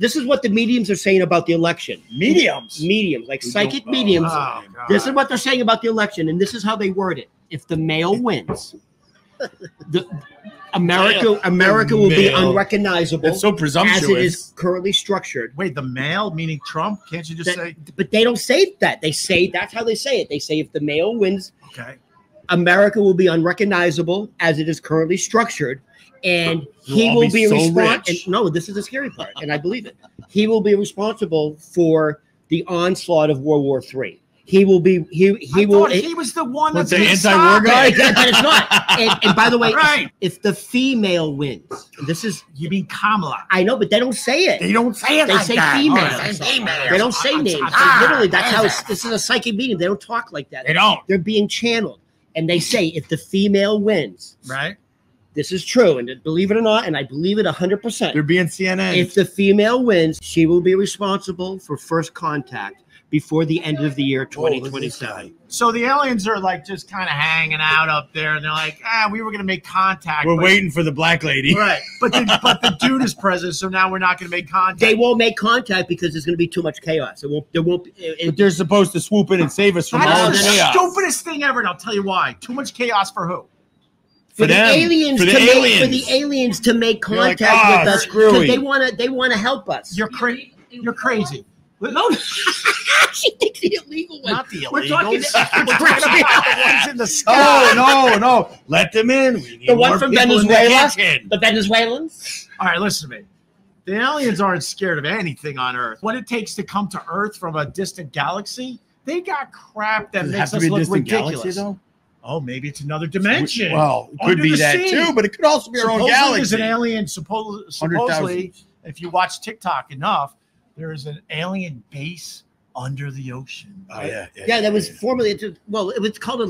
this is what the mediums are saying about the election. Mediums. Mediums, like We psychic mediums. Oh, This is what they're saying about the election, and this is how they word it. If the male wins, the America America will be unrecognizable That's so as it is currently structured. Wait, the male meaning Trump? Can't you just That- say But they don't say that. They say that's how they say it. They say if the male wins, okay? America will be unrecognizable as it is currently structured, and We'll he will be be, so responsible. No, this is the scary part, and I believe it. He will be responsible for the onslaught of World War III. He will be. He he I will. thought he was the one that's the gonna anti-war stop guy? it. Yeah, but it's not. And, and by the way, Right. if the female wins, this is You mean Kamala? I know, but they don't say it. They don't say it They like say that. female. Oh, they say female. They don't say I'm- names. Ah, literally, that's how it's, this is a psychic meeting. They don't talk like that. They don't. They're being channeled, and they say if the female wins, Right? this is true, and believe it or not, and I believe it hundred percent. They're being CNN. If the female wins, she will be responsible for first contact before the end of the year Whoa, look 2027. So the aliens are like just kind of hanging out up there, and they're like, ah, we were gonna make contact. We're but- waiting for the black lady. Right. But the, but the dude is present, so now we're not gonna make contact. They won't make contact because there's going to be too much chaos. It won't. There won't. Be, it, But they're supposed to swoop in and save us from all That's the the chaos. stupidest thing ever, and I'll tell you why. Too much chaos for who? for, For the them. aliens For the to make for aliens. the aliens to make You're like, contact "Ah, with us because they want to they want to help us. You're crazy. You're crazy. No, she thinks the illegal one. Not the We're talking- We're talking about the ones in the sky. Oh no, no! Let them in. We need The one from people in the Venezuela? The Venezuelans. All right, listen to me. The aliens aren't scared of anything on Earth. What it takes to come to Earth from a distant galaxy, they got crap that Does makes us look ridiculous.— galaxy. Oh, maybe it's another dimension. Well, it could Under be that sea. too, but it could also be our own Supposedly There's an alien. Supposedly, supposedly, if you watch TikTok enough, there is an alien base under the ocean. Oh yeah, Yeah, that was formerly well, it was called a